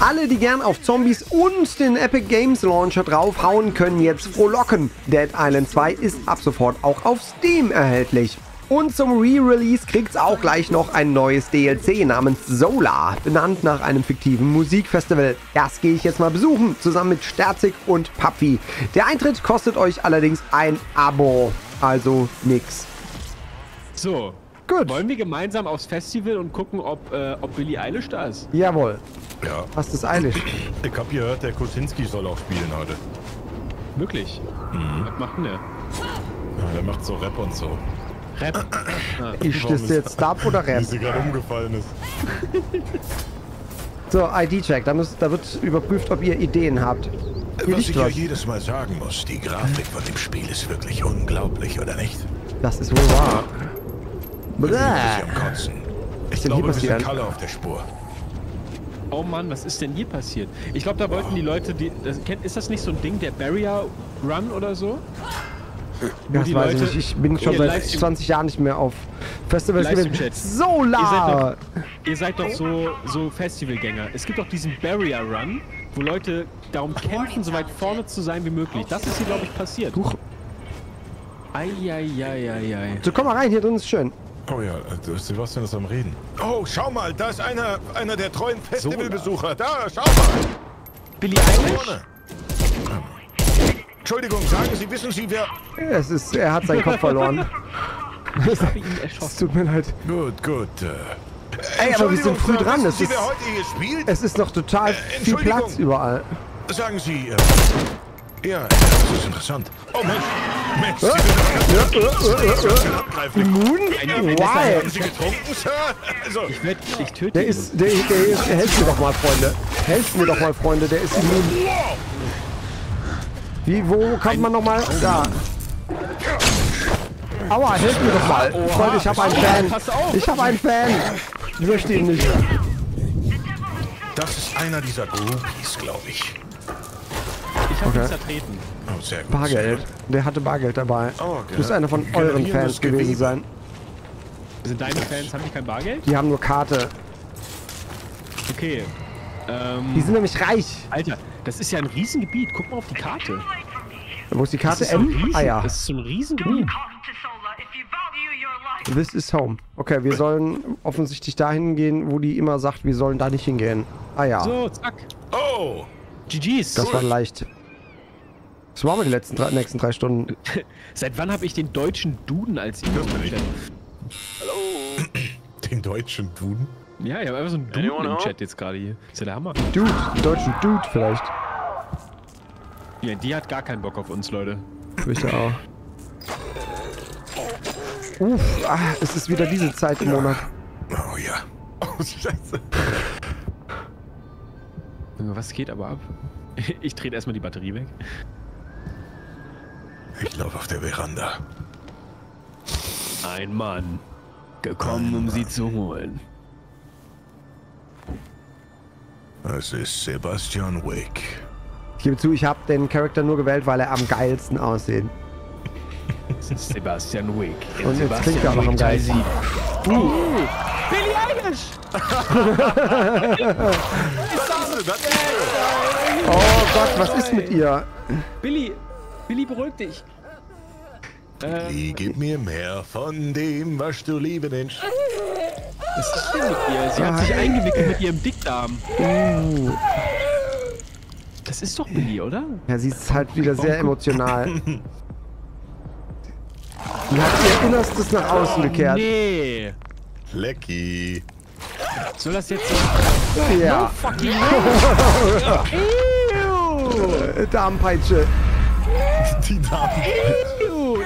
Alle, die gern auf Zombies und den Epic Games Launcher draufhauen, können jetzt frohlocken. Dead Island 2 ist ab sofort auch auf Steam erhältlich. Und zum Re-Release kriegt's auch gleich noch ein neues DLC namens Solar, benannt nach einem fiktiven Musikfestival. Das gehe ich jetzt mal besuchen, zusammen mit Sterzig und Papi. Der Eintritt kostet euch allerdings ein Abo, also nix. So. Gut. Wollen wir gemeinsam aufs Festival und gucken, ob, äh, ob Billie Eilish da ist? Jawohl. Ja. Was ist Eilish? Ich hab gehört, der Kosinski soll auch spielen heute. Wirklich? Mhm. Was macht denn der? Ja, der macht so Rap und so. Rap. Ah. Ist das jetzt Dub oder Rap? Wie sie gerade umgefallen ist. so, ID-Check. Da, da wird überprüft, ob ihr Ideen habt. Hier Was ich ja jedes Mal sagen muss, die Grafik von dem Spiel ist wirklich unglaublich, oder nicht? Das ist wohl wahr. Ich, glaube, wir sind Kalle auf der Spur. Oh Mann, was ist denn hier passiert? Ich glaube, da wollten die Leute, die, das, ist das nicht so ein Ding, der Barrier Run oder so? Das weiß ich nicht. Ich bin schon seit 20 Jahren nicht mehr auf Festivals gewesen. Solar! Ihr seid, doch, ihr seid doch so, so Festivalgänger. Es gibt doch diesen Barrier Run, wo Leute darum kämpfen, so weit vorne zu sein wie möglich. Das ist hier, glaube ich, passiert. Huch. Eieieiei. So, komm mal rein, hier drin ist schön. Oh ja, äh, Sebastian ist am Reden. Oh, schau mal, da ist einer, einer der treuen Festivalbesucher. Da, schau mal. Billy Eilish? Entschuldigung, sagen Sie, wissen Sie, wer... Es ist, er hat seinen Kopf verloren. Ich habe ihn erschossen. Es tut mir leid. Gut, gut. Äh, Ey, aber wir sind früh dran. Es ist, es ist noch total äh, viel Platz überall. Sagen Sie, äh, ja, das ist interessant. Oh Mensch, Mensch, Sie sind Immun? Why? Haben Sie getrunken, Sir? Also, ich, werd, ich töte der. Ist, der, der ist, helft mir doch mal, Freunde. Helft mir doch mal, Freunde, der ist immun. Wie, wo kommt man nochmal? Da. Aua, hilf mir doch mal. Freunde, ich habe einen Fan. Ich habe einen Fan. Ich möchte ihn nicht. Das ist einer dieser Groupies, glaube ich. Ich habe okay. ihn zertreten. Oh, sehr gut. Bargeld. Der hatte Bargeld dabei. Oh, okay. Du bist einer von euren Fans gewesen sein. Sind deine Fans, haben die kein Bargeld? Die haben nur Karte. Okay. Ähm, die sind nämlich reich. Alter, das ist ja ein Riesengebiet. Guck mal auf die Karte. Wo ist die Karte? Ist M? Riesen, ah ja. Das ist so ein Riesengebiet. This is home. Okay, wir sollen offensichtlich dahin gehen, wo die immer sagt, wir sollen da nicht hingehen. Ah ja. So, zack. Oh. GG's. Das war leicht. Was waren wir die letzten drei, nächsten drei Stunden? Seit wann habe ich den deutschen Duden als Hallo. Den deutschen Duden? Ja, ich habe einfach so einen Dude im Chat jetzt gerade hier. Ist ja der Hammer. Dude, den deutschen Dude vielleicht. Ja, die hat gar keinen Bock auf uns, Leute. Ich auch. Uff, ah, es ist wieder diese Zeit im Monat. Oh ja. Oh, scheiße. Was geht aber ab? Ich trete erstmal die Batterie weg. Ich laufe auf der Veranda. Ein Mann. Gekommen, Ein um Mann. sie zu holen. Es ist Sebastian Wick. Ich gebe zu, ich habe den Charakter nur gewählt, weil er am geilsten aussieht. Sebastian Wick. Und Sebastian jetzt klingt er auch noch am geilsten. Uh. Billy Eilish! oh Gott, was ist mit ihr? Billy, Billy, beruhig dich. Billy, gib mir mehr von dem, was du lieben nennst. Was ist denn mit ihr? Sie hat sich eingewickelt mit ihrem Dickdarm. Uh. Das ist doch Billy, oder? Ja, sie ist halt wieder sehr emotional. Sie hat ihr Innerstes nach außen gekehrt. Nee. Lecky. Soll das jetzt so... Ja. No fucking Ew. Darmpeitsche. Die Darmpeitsche.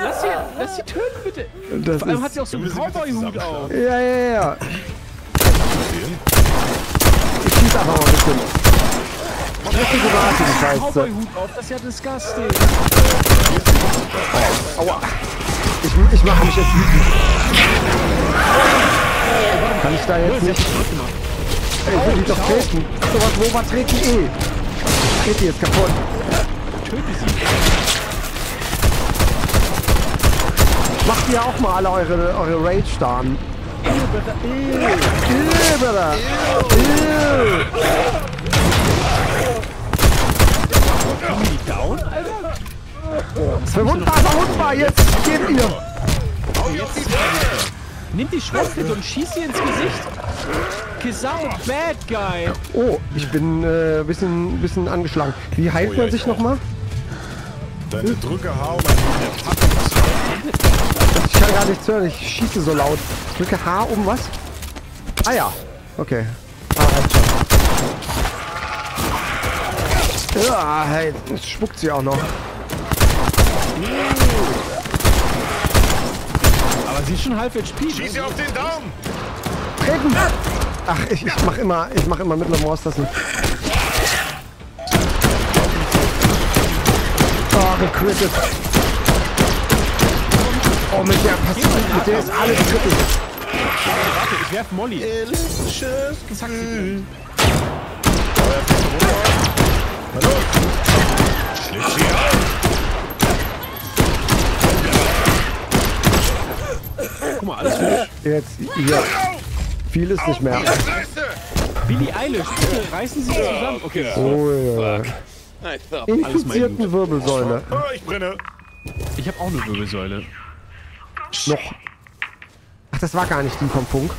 Lass sie, lass sie töten, bitte. Das Vor allem hat sie auch so einen Cowboy-Hut auf. Ja, ja, ja. Ich schieß einfach mal ein bisschen. Stressige Rate, die Scheiße. Cowboy-Hut auf, das ist ja disgusting. Aua. Ich, ich mache mich jetzt wütend. Kann ich da jetzt nicht... Ey, ich will die doch treten. So was, wo war treten eh? Ich trete die jetzt kaputt. Töte sie. Macht ihr auch mal alle eure, eure Rage da an. down, Alter? Verwundbar, verwundbar, jetzt gebt ihr! Oh, jetzt. Nimm die Schwester und schieß sie ins Gesicht! Gesau, Bad Guy! Oh, ich bin ein äh, bisschen, bisschen angeschlagen. Wie heilt oh, man ja, sich nochmal? Deine Drücke hauen, kann gar nichts hören, ich schieße so laut. Ich drücke H um was? Ah ja, okay. Ah. Ja, hey, jetzt spuckt sie auch noch. Aber sie ist schon halb HP. Schieß ihr auf den Daumen! Treten! Ach, ich, ich mach immer, ich mach immer mittlere Maustasten. Oh, gecrittet. Oh, mit der Passiv, mit der ist alles kritisch. Warte, ich werf Molly. Zack. Na los! Schlitz sie auf! Guck mal, alles für Jetzt, hier. Viel ist nicht mehr. Billy Eilish, bitte reißen Sie sich zusammen. Okay. Oh, ja. Infizierten Wirbelsäule. Oh, ich brenne! Ich habe auch eine Wirbelsäule. Noch. Ach, das war gar nicht die vom Funk.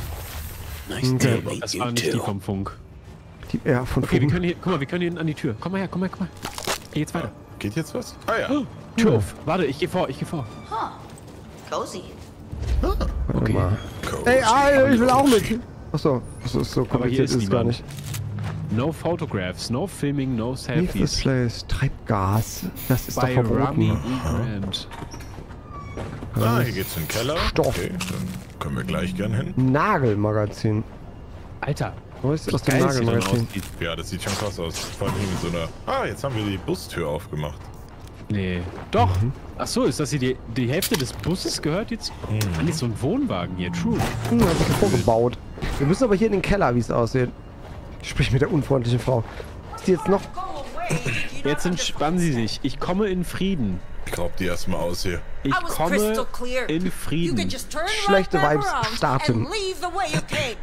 nice to meet Das you war nicht die vom Funk. Die, ja, von Okay, wir Funk. können hier, guck mal, wir können hier an die Tür. Komm mal her, komm mal her, komm mal. Geh jetzt weiter. Geht jetzt was? Ah ja. Tür auf. Warte, ich geh vor, ich geh vor. Cozy. Warte mal. Cozy. Ey, ah, ich will auch mit. Achso, das ist so Aber hier kompliziert ist ist es gar nicht. No photographs, no filming, no Leave this selfies. place. Treibgas. Das ist doch Bei Rami verboten. E. Grant. Ah, hier geht's in den Keller. Stoff. Okay, dann können wir gleich gern hin. Nagelmagazin. Alter, Wo ist sie dann Nagelmagazin? Ja, das sieht schon krass aus. Vor allem hier mit so einer... Ah, jetzt haben wir die Bustür aufgemacht. Nee. Doch. Mhm. Ach so, ist das hier die, die Hälfte des Busses gehört jetzt? Mhm. Ah, nee, so ein Wohnwagen hier. True. Hm, hab ich vorgebaut. Wir müssen aber hier in den Keller, wie es aussieht. Ich sprich mit der unfreundlichen Frau. Ist die jetzt noch... Jetzt entspannen Sie sich. Ich komme in Frieden. Ich glaub die erstmal aus hier. Ich I was komme crystal clear. in You Frieden. could just turn Schlechte Vibes starten. the.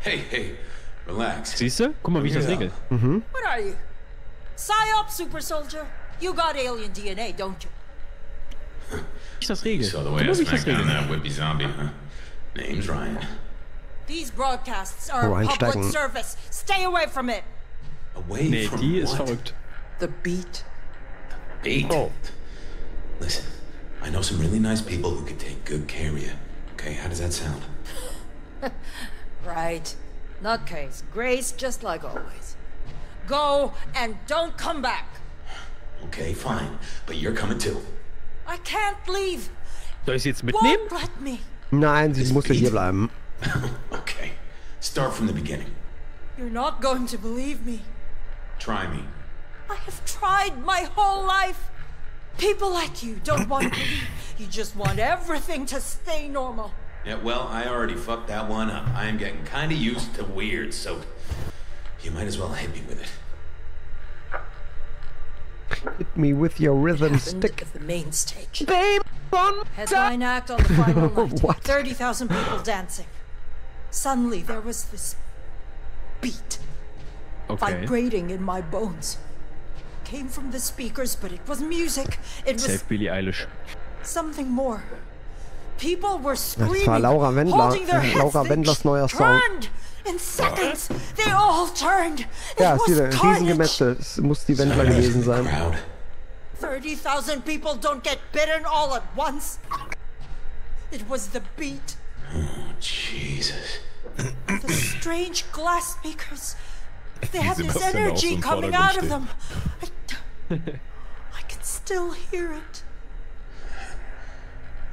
Hey, hey, relax. Siehst du? Guck mal, wie ich das regel. What are you? Psyop super soldier? You got alien DNA, don't you? Wie ich das regel. So the Guck mal, wie ich das regel. that whippy zombie, huh? Name's Ryan. These broadcasts are Oh, public einsteigen. service. Stay away from it. Away Nee, from die ist verrückt. The beat. Beat. Oh. Listen, I know some really nice people who could take good care of you. Okay, how does that sound? Right. Nutcase. Grace, just like always. Go and don't come back. Okay, fine, but you're coming too. I can't leave. Soll ich sie jetzt mitnehmen? Won't let me. Nein, sie musste hier bleiben. Okay, start from the beginning. You're not going to believe me. Try me. I have tried my whole life. People like you don't want to believe. You just want everything to stay normal. Yeah, well, I already fucked that one up. I am getting kind of used to weird, so you might as well hit me with it. Hit me with your rhythm stick. at the main stage. Babe, on Headline act on the final night. What? 30,000 people dancing. Suddenly there was this beat Okay. vibrating in my bones. Came from the speakers, but it was music. It was Safe Billie Eilish. something more. People were Das screaming, war Laura Wendler. holding their heads. Laura They Wendlers neuer Song. turned in seconds. They all turned. It ist wieder was ein carnage. Riesengemetzel. Es muss die Wendler gewesen sein. 30,000 people don't get bitten all at once. It was the beat, Oh, Jesus. the strange glass speakers. They had this Sebastian auch so energy coming out of them. I, I can still hear it.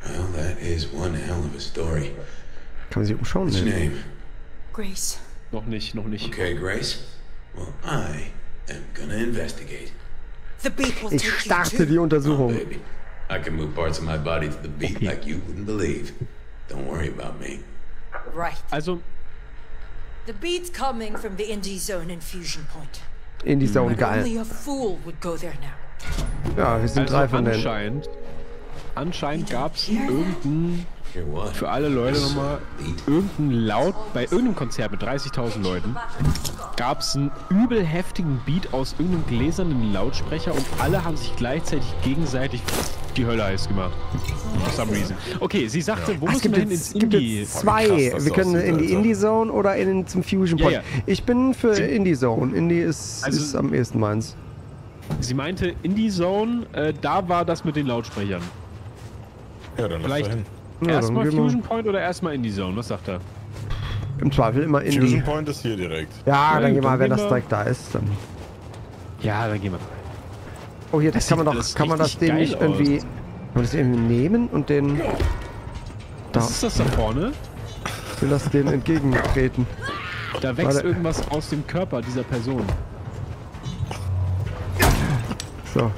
Well, that is one hell of a story. Kann man sich umschauen? What's your Nee. name? Grace, Noch nicht, noch nicht. Okay, Grace. Well, I am gonna investigate. the beat will Ich take you starte die Oh, Untersuchung. baby. I can move parts of my body to the beat like you wouldn't believe. Don't worry about me. Right. Also, The beat's coming from the indie zone infusion point. In die Zone, geil. Only a fool would go there now. Ja, wir sind also drei von denen. anscheinend, anscheinend gab es irgendein, Hear what? für alle Leute nochmal, irgendein laut, bei irgendeinem Konzert mit 30.000 Leuten, gab es einen übel heftigen Beat aus irgendeinem gläsernen Lautsprecher und alle haben sich gleichzeitig gegenseitig die Hölle heiß gemacht. For some reason. Okay, sie sagte, wo Ah, müssen gibt wir hin es gibt zwei. Krass, wir können in die Alter. Indie Zone oder in, zum Fusion Ja, Point. ja. Ich bin für Indie Zone. Indie ist, Also- ist am ehesten meins. Sie meinte, Indie Zone, äh, da war das mit den Lautsprechern. Ja, dann lass Vielleicht da hin. Ja, dann erstmal wir- Fusion Point oder erstmal Indie Zone? Was sagt er? Im Zweifel immer Indie. Fusion Point ist hier direkt. Ja, Ja, dann gehen wir, dann wenn das direkt da ist. Dann. Ja, dann gehen wir. Oh, hier, das, Das kann man doch, kann man das dem nicht aus. irgendwie. Kann man das irgendwie nehmen und den. Da, Was ist das da vorne? will das denen entgegentreten. Da wächst Warte. irgendwas aus dem Körper dieser Person. So.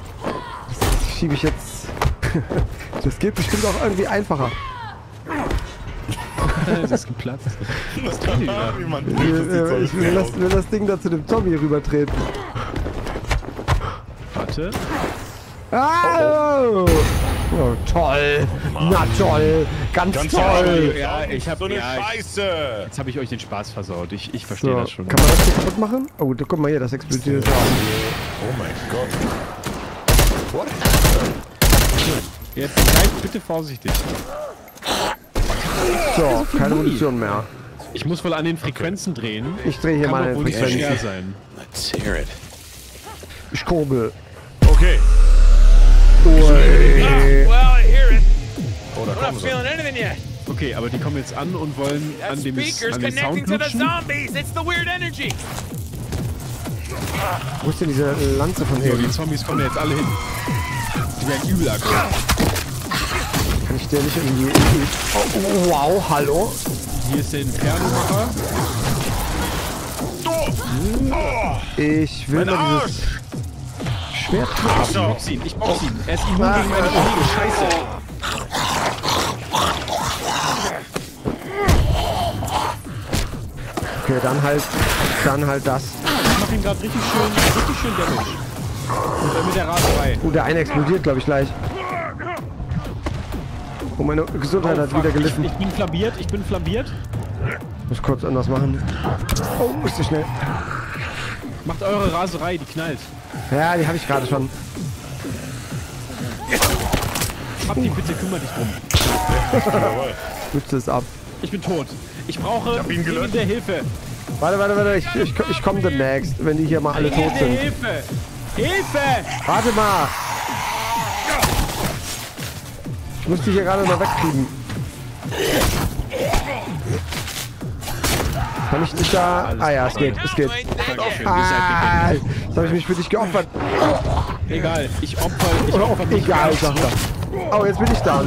Das schiebe ich jetzt. Das geht bestimmt auch irgendwie einfacher. das ist geplatzt. Was Ich das sieht so will, ich will, das, will das Ding da zu dem Zombie rübertreten. Warte. Ah! Oh, oh, toll! Na toll! Ganz, Ganz toll! toll. Ja, ich hab- so eine ja, ich- Scheiße. Jetzt habe ich euch den Spaß versaut. Ich, ich verstehe So, das schon. kann man das hier kaputt machen? Oh, da, guck mal hier, das explodiert. Oh mein Gott. What? Jetzt seid bitte vorsichtig. So, keine Munition mehr. Ich muss wohl an den Frequenzen drehen. Ich drehe hier Kann mal doch eine wohl nicht so schwer Frequenz. sein. Let's hear it. Ich kurbel. Okay. Ui. Well, I hear it. Oh, da I'm not kommen sie. feeling anything yet. Okay, aber die kommen jetzt an und wollen an dem, speaker's an dem Sound connecting to the lutschen. zombies. It's the weird energy. Wo ist denn diese Lanze von So, die? Zombies kommen jetzt alle hin. Die werden übel. Kann ich der nicht irgendwie... oh, oh, wow, hallo? Hier ist der Inferno-Macher. Ich will mal Arsch! dieses Schwert Ich box ihn, ich box ihn. Er ist immun gegen meine Kollege. Scheiße. Okay, dann halt, dann halt das. Ich mach ihn gerade richtig schön, richtig schön Damage. Und dann mit der Raserei. Oh, der eine explodiert, glaube ich, gleich. Oh, meine Gesundheit hat fuck. wieder gelitten. Ich, ich bin flambiert, ich bin flambiert. Muss kurz anders machen. Oh, musste schnell. Macht eure Raserei, die knallt. Ja, die habe ich gerade schon. Habt die bitte, kümmert dich drum. Mütze ist ab. Ich bin tot. Ich brauche gelöscht. dringende Hilfe. Warte, warte, warte. Ich, ich, ich komme demnächst, wenn die hier mal alle tot sind. Hilfe. Hilfe! Warte mal. Ich muss die hier gerade noch wegkriegen. Kann ich dich da... Ah ja, es geht, es geht. Ah, jetzt habe ich mich für dich geopfert. Egal, ich opfer, ich Oder opfer mich. egal, sagt er. Oh, jetzt bin ich da.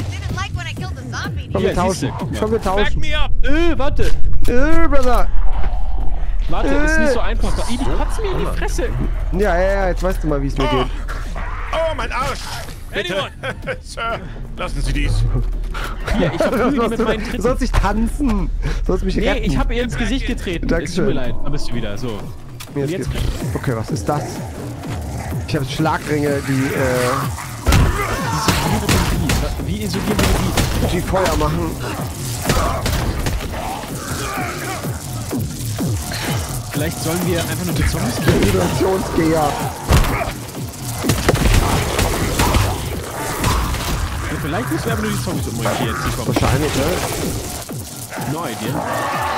Komm, wir tauschen. Komm, wir Back tauschen. me up. Äh, warte. Äh, Brother. Warte, ist Äh. nicht so einfach. Da- Ih, die kotzt mir in die Fresse. Ja, ja, ja, jetzt weißt du mal, wie es mir geht. Oh, mein Arsch. Anyone? Sir, lassen Sie dies. Hier, ich hab sollst- mit meinen du Tritten. sollst nicht tanzen. Du sollst mich Nee, retten. ich habe ihr ins Gesicht getreten. Es tut Dankeschön. mir leid. Da bist du wieder. So. Mir jetzt ge- Okay, was ist das? Ich habe Schlagringe, die, äh, Wie isolieren wir die? die Feuer machen. Vielleicht sollen wir einfach nur die Zombies killen. Vibrationsgeher. Ja, Vielleicht müssen wir einfach nur die Zombies umbringen, die jetzt hier kommen. Wahrscheinlich, ne? No idea.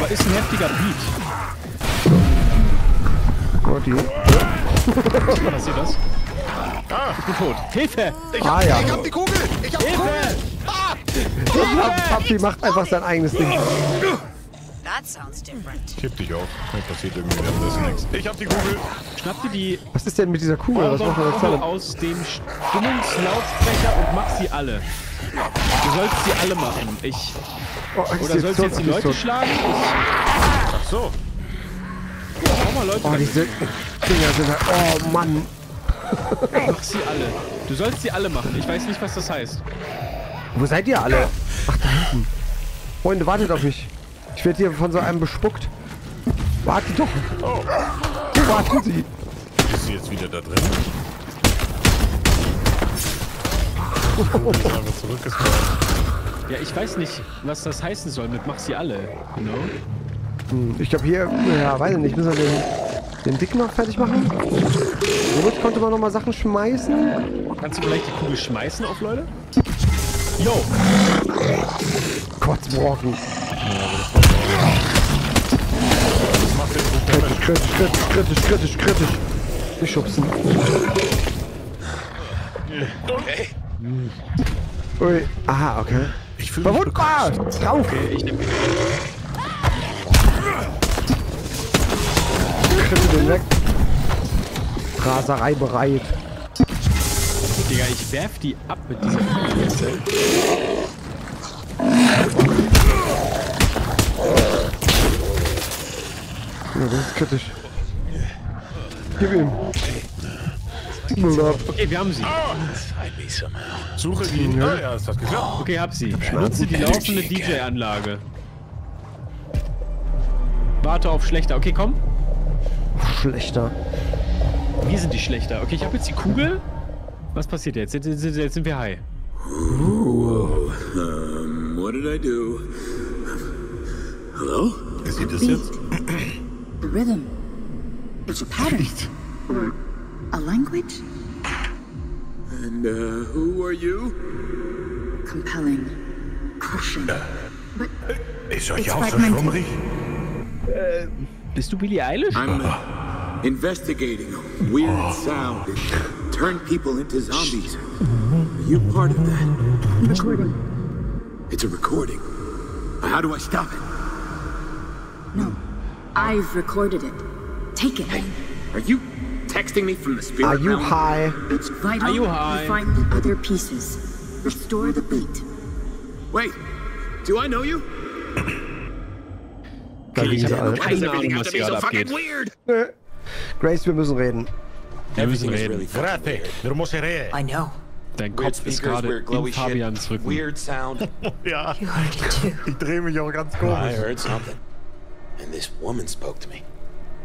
Aber ist ein heftiger Beat. Oh, die. Passiert das? Ich bin tot. Hilfe! Ah ja. Ich hab die Kugel. Ich hab die Kugel. Hilfe! Papi macht einfach sein eigenes Ding. That sounds different. Kipp dich auf. Mir passiert irgendwie währenddessen nichts. Ich hab die Kugel. Schnapp dir die Was ist denn mit dieser Kugel? Was macht man jetzt aus dem Stimmungslautsprecher und mach sie alle. Du sollst sie alle machen. Ich. Oh, ich Oder sollst du jetzt die Leute tot. schlagen? Ich. Ach so. Schau mal, Leute, Oh, diese Dinger sind halt... Oh, Mann. mach sie alle. Du sollst sie alle machen. Ich weiß nicht, was das heißt. Wo seid ihr alle? Ach, da hinten. Freunde, wartet auf mich. Ich werde hier von so einem bespuckt. Wartet doch. Oh, Warten Sie. ist sie jetzt wieder da drin? Die ist einfach zurückgespawnt. Ja, ich weiß nicht, was das heißen soll mit mach sie alle. Genau. Ich glaube hier... Ja, weiß ich nicht. Müssen wir den... Den Dick noch fertig machen. Womit konnte man nochmal Sachen schmeißen? Kannst du vielleicht die Kugel schmeißen auf Leute? Yo! Kotzbrocken. Kritisch, kritisch, kritisch, kritisch, kritisch, kritisch. Nicht schubsen. Okay. Ui. Aha, okay. Ich fühle mich Verwundbar! Drauf! Ich nehm Kritte den weg. Raserei bereit. Digga, ich werf die ab mit dieser ey. Ja, das ist kritisch. Gib ihm. Okay, wir haben sie. Suche ihn. Ah, ja, ist das geklappt. Okay, hab sie. Nutze die laufende DJ-Anlage. Warte auf schlechter. Okay, komm. Schlechter. Wir sind die schlechter. Okay, ich habe jetzt die Kugel. Was passiert jetzt? Jetzt, jetzt, jetzt sind wir high. What did I do? Hello? Wie sieht es jetzt? The rhythm. It's a pattern. Or a language. And uh, who are you? Compelling. Crushing. But Ist euch It's auch so fragmented. schwummrig? Bist du Billie Eilish? I'm uh, investigating a weird sound. It turned people into zombies. Are you part of that? recording. It's a recording. How do I stop it? No. I've recorded it. Take it. Hey, Are you texting me from the spirit Are you realm? high? It's vital Are you we high? find the other pieces. Restore the beat. Wait, do I know you? Da liegen sie alle. Keine Ahnung, was hier gerade abgeht. weird? Grace, wir müssen reden. Wir müssen Everything is reden. really fucking Grate, weird. hermoso reden. I know. Dein Weird Kopf ist speakers, gerade weird in glowy Fabians Rücken. weird sound. Ja, You heard it too. ich drehe mich auch ganz I heard something. And this woman spoke to me.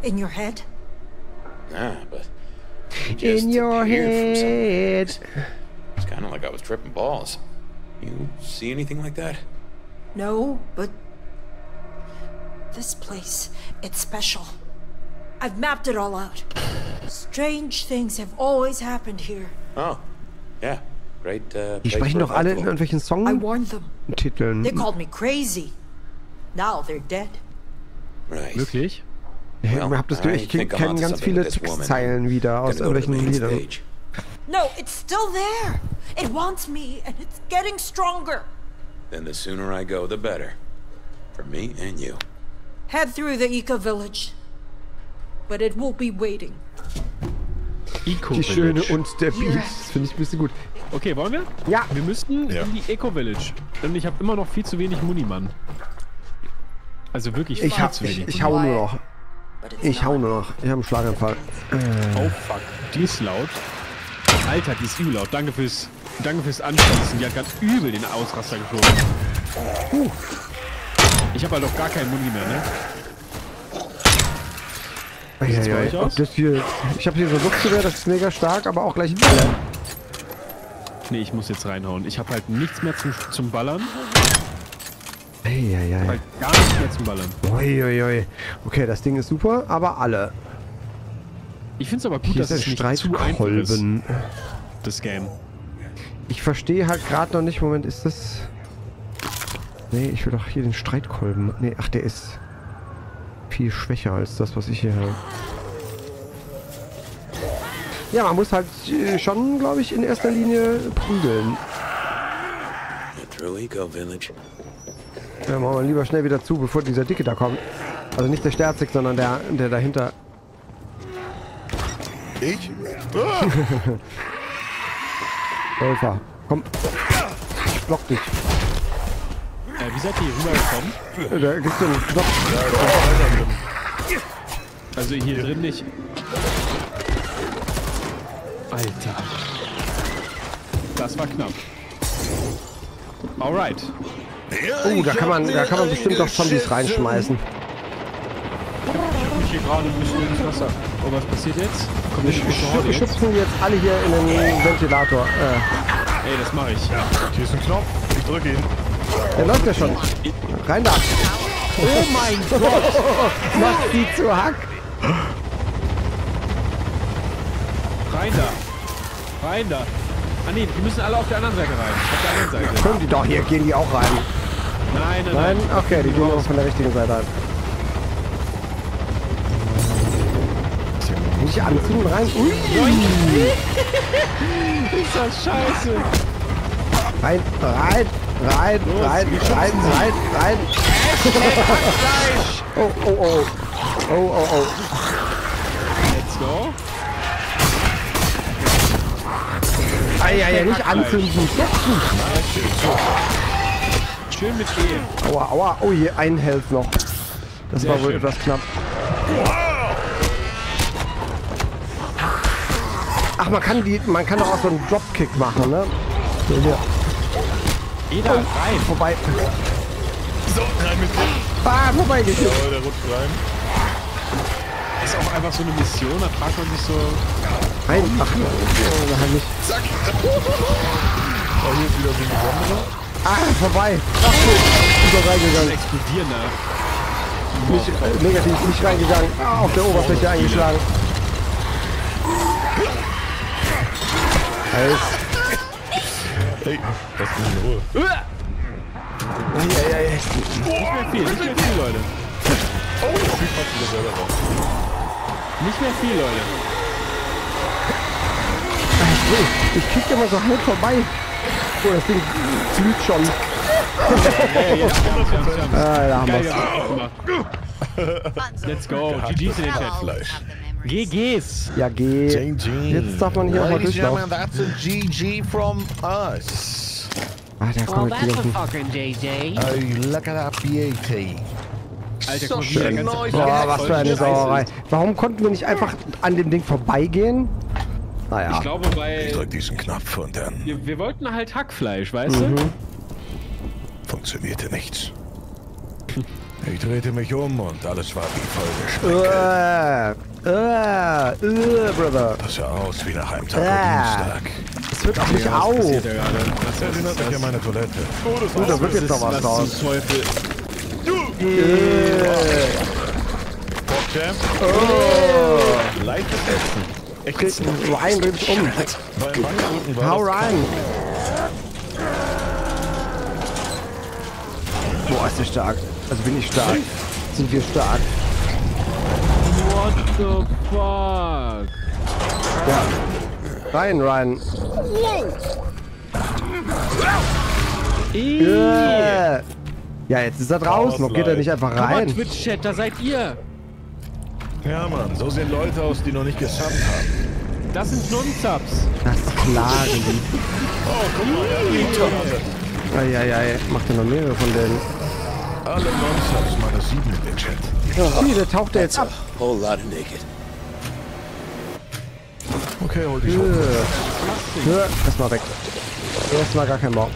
In your head? Ah, but she just In your appeared from somewhere. head. It's kind of like I was tripping balls. You see anything like that? No, but this place, it's special. I've mapped it all out. Strange things have always happened here. Oh, yeah. Great. Uh, Die place sprechen doch alle in festival. irgendwelchen I warned them. Songtiteln. They called me crazy. Now they're dead. Right. Wirklich? Ich Well, hab das ich kenne ganz viele. Textzeilen wieder aus irgendwelchen Liedern. No, it's still there. It wants me, and it's getting stronger. Then the sooner I go, the better. For me and you. Head through the Eco Village. But it will be waiting. Eco Die Schöne und der Beat. Das finde ich ein bisschen gut. Okay, wollen wir? Ja. Wir müssten Ja. in die Eco Village. Denn ich habe immer noch viel zu wenig Munimann. Also wirklich Ich, viel hab, zu ich, wenig. ich hau nur noch. Ich hau nur noch. Ich habe einen Schlaganfall. Oh fuck, die ist laut. Alter, die ist übel laut. Danke fürs, danke fürs Anschließen. Die hat ganz übel den Ausraster geschoben. Puh. Ich habe halt auch gar keinen Muni mehr, ne? Eieiei, bei euch ob aus? das hier, ich habe hier so Luftgewehr, das ist mega stark, aber auch gleich ein Ball. Nee, ich muss jetzt reinhauen. Ich habe halt nichts mehr zum, zum Ballern. Eieiei. Halt gar nichts mehr zum Ballern. Uiuiui. Okay, das Ding ist super, aber alle. Ich finde es aber gut, Hier dass ist es nicht zu einfach ist, Streitkolben. das Game. Ich verstehe halt gerade noch nicht. Moment, ist das. Nee, ich will doch hier den Streitkolben. Nee, ach, der ist viel schwächer als das, was ich hier habe. Ja, man muss halt äh, schon, glaube ich, in erster Linie prügeln. Village. Ja, machen wir lieber schnell wieder zu, bevor dieser Dicke da kommt. Also nicht der Sterzig, sondern der, der dahinter. Ich? Ah, Läufer. Komm. Ich block dich. Äh, wie seid ihr hier rübergekommen? Äh, Da gibt's so einen Knopf. Also hier drin nicht. Alter. Das war knapp. Alright. Oh, da kann man, da kann man bestimmt noch Zombies reinschmeißen. Ich hier gerade ein bisschen ins Wasser. Oh, was passiert jetzt? Kommt Wir, nicht sch- wir schubsen jetzt alle hier in den Ventilator. Äh, Ey, das mache ich. hier ist ein Knopf. Ich drücke ihn. der läuft ja schon. Rein da. Oh mein Gott. Macht die zu Hack. Rein da. Rein da. Ah nee, die müssen alle auf der anderen Seite rein. Auf der anderen Seite. Können die doch, hier gehen die auch rein. Nein, nein, Nein? Okay, die gehen nur von der richtigen Seite rein. Nicht anzünden, rein. Ui. Ist das scheiße. Rein, rein, rein, rein, rein, rein, rein. oh, oh, oh. Oh, oh, oh. Let's go. Eieiei, nicht anzünden. Schön mit E. Aua, aua. Oh, hier ein Health noch. Das Sehr war wohl schön. etwas knapp. Ach, man kann die, man kann doch auch so einen Dropkick machen, ne? So, hier. Jeder rein. Vorbei. So, rein mit dem. Ah, vorbei gekickt. Oh, der rutscht rein. Ist auch einfach so eine Mission, da fragt man sich so. Rein. Ach, oh, nein, nicht. Zack. Oh, hier ist wieder so ein Besonderer. Ah, vorbei. Ach, gut. Über reingegangen. Explodieren da. Nicht, äh, negativ, nicht reingegangen. Ah, auf der Oberfläche eingeschlagen. Heiß. Hey, lass mich in Ruhe. Eieiei. Nicht mehr viel, nicht mehr viel, Leute. Oh, Typ hat wieder selber raus. Nicht mehr viel, Leute. Ich, ich krieg immer so halb vorbei. Oh, das Ding glüht schon. Ja, ja, ja. Ah, da haben wir's. Let's go. GG's in den Chat. Fleisch. GG's. Ja, geh. Jetzt darf man hier auch mal Ladies and durchlaufen. gentlemen, that's a GG from us. Ah, der kommt jetzt wieder. fucking JJ. Oh, look at that beauty. Alter, So schön. Boah, was für eine Sauerei. Warum konnten wir nicht einfach an dem Ding vorbeigehen? Naja. Ich glaube, weil Drück diesen Knopf und dann wir, wir wollten halt Hackfleisch, weißt Mhm. du? funktionierte nichts. Ich drehte mich um und alles war wie vollgeschmeckt. Äh, äh, äh, Brother. Das sah aus wie nach einem Taco. Dienstag. Es hört auch nicht Was auf. Das erinnert mich an meine Toilette. Oh, da wird jetzt noch was raus. Teufel? Champ. Leichtes Essen. Krieg Ryan dreht um. Beim Bankdrücken war Hau rein. Boah, ist der stark. Also bin ich stark. Sind wir stark. What the fuck? Rein, Ryan. Ih. Äh. Ja, jetzt ist er draußen. Warum geht er nicht einfach rein? Twitch-Chat, da seid ihr. Ja, Mann, so sehen Leute aus, die noch nicht gesubbt haben. Das sind Non-Subs. Das klaren die. Oh, guck mal, die Toilette. Eieiei, macht er noch mehrere von denen. Alle Non-Subs meiner sieben in den Chat. Ja, wie, der taucht er jetzt ab. Whole lot of naked. Okay, hol dich hoch. Ja, erstmal weg. Erstmal gar keinen Bock.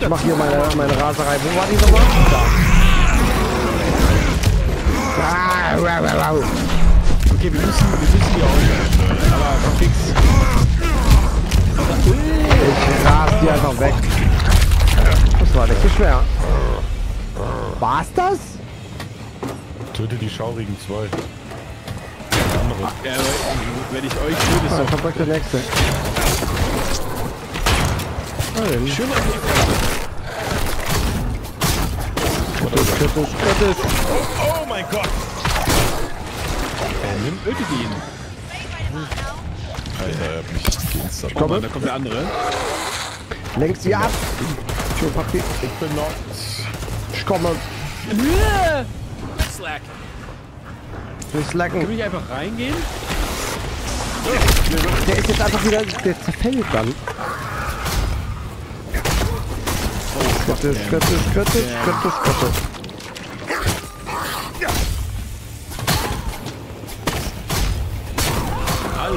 Ich mach hier meine, meine Raserei. Wo war die nochmal? Da. Okay, wir müssen, wir müssen die auch. Aber fix. Ich ras die einfach weg. Das war nicht so schwer. War's das? Töte die schaurigen zwei. Ja, wenn ich euch würde, ist Ah, doch kommt der nächste. Schön Fresse. kritisch, kritisch, kritisch. Oh mein Gott! Er nimmt, tötet ihn. Alter, er hat mich geinstant. Oh Mann, da kommt der andere. Lenk sie ab. Schon Papier. Ich bin noch. Ich komme. Slack. Durchs Lecken. Können wir einfach reingehen? Der ist jetzt einfach wieder. Der zerfällt dann. Kritisch, kritisch, kritisch, kritisch, kritisch.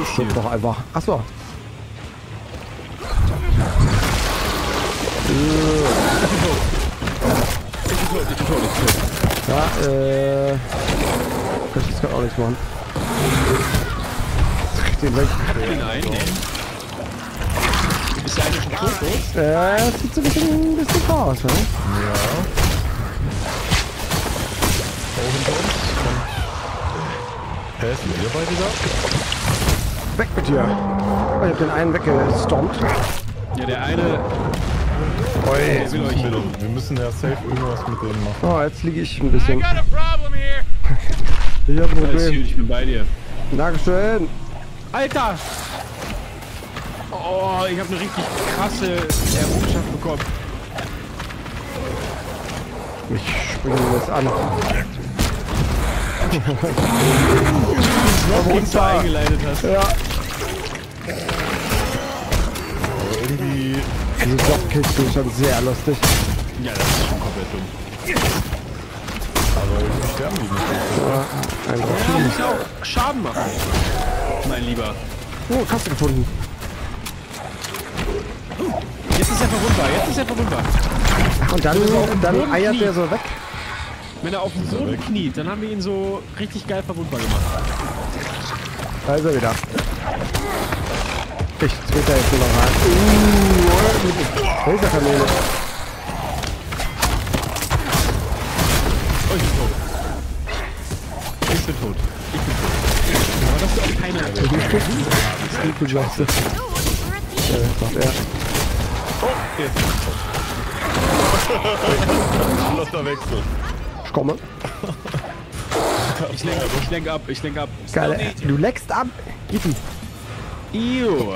Stimmt doch einfach. Achso. Ja, äh. Kann ich jetzt auch nichts machen. Den weg. Den einen. Ist der eine schon tot? Äh, sieht so ein bisschen, bisschen aus, ne? Hä, sind wir beide da? Weg mit dir. Oh, ich hab den einen weggestompt. Ja, der eine Oi, der will euch wir, wir müssen ja safe irgendwas mit dem machen. Oh, jetzt liege ich ein I bisschen. got a problem here. Ich hab ein Problem. ich bin bei dir. Dankeschön. Alter! Oh, ich habe eine richtig krasse Errungenschaft bekommen. Ich springe das an. Uns da eingeleitet hast. Ja, Aber irgendwie. diese Jobkills sind schon sehr lustig. Ja, das ist schon komplett dumm. Aber irgendwie sterben die nicht. Einfach Ja, muss ja auch Schaden machen. Mein Lieber. Oh, Kasse gefunden. Jetzt ist er verwundbar, jetzt ist er verwundbar. Und dann, dann Boden eiert kniet. der so weg. Wenn er auf dem Boden kniet, dann haben wir ihn so richtig geil verwundbar gemacht. Da ist er wieder. Ich da jetzt noch rein. Uh, Laserkanone. Oh, ich bin tot. Ich bin tot. Ich bin tot. Aber das ist auch keiner erwischt. Gut gelassen. Äh, sagt er. Flotter Wechsel. Ich komme. Ich lenk, ich lenk ab, ich lenk ab. Geil. Du leckst ab. Gitti. Ew.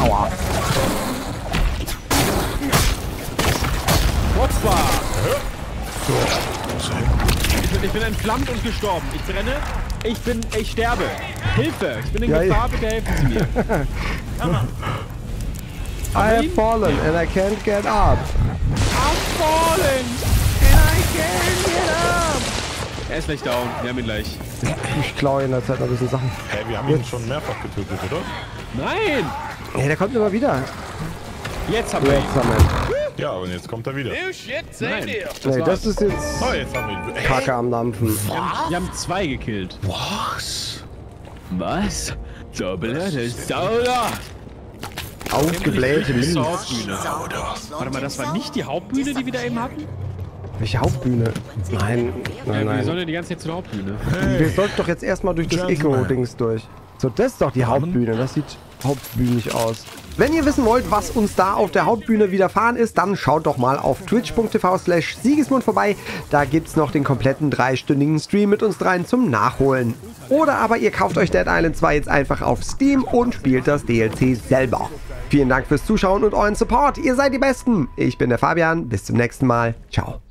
Aua. Hoppa! Ich bin, ich bin entflammt und gestorben. Ich brenne. Ich bin, ich sterbe. Hilfe! Ich bin in Geil. Gefahr, bitte helfen Sie mir. I have fallen and I can't get up. I'm falling and I can't get up. Er ist gleich down. Wir haben ihn gleich. Ich klaue in der Zeit noch ein bisschen Sachen. Hä, wir haben ihn schon mehrfach getötet, oder? Nein! Ey, der kommt immer wieder. Jetzt haben wir ihn. Jetzt haben wir ihn. Ja, und jetzt kommt er wieder. New shit, Nein. deal. Nee, das ist jetzt Oh, jetzt haben wir ihn. Kacke am Dampfen. Wir haben zwei gekillt. was? Was? Doppelte Sauder! Aufgeblähte. Hauptbühne. Warte mal, das war nicht die Hauptbühne, die wir da eben hatten? Welche Hauptbühne? Nein, nein, Wir sollen nein. ja die ganze Zeit zur Hauptbühne. Wir sollten doch jetzt erstmal durch das. Eco-Dings durch. So, das ist doch die Hauptbühne. Das sieht hauptbühnig aus. Wenn ihr wissen wollt, was uns da auf der Hauptbühne widerfahren ist, dann schaut doch mal auf twitch.tv slash Siegesmund vorbei. Da gibt's noch den kompletten dreistündigen Stream mit uns dreien zum Nachholen. Oder aber ihr kauft euch Dead Island 2 jetzt einfach auf Steam und spielt das DLC selber. Vielen Dank fürs Zuschauen und euren Support. Ihr seid die Besten. Ich bin der Fabian. Bis zum nächsten Mal. Ciao.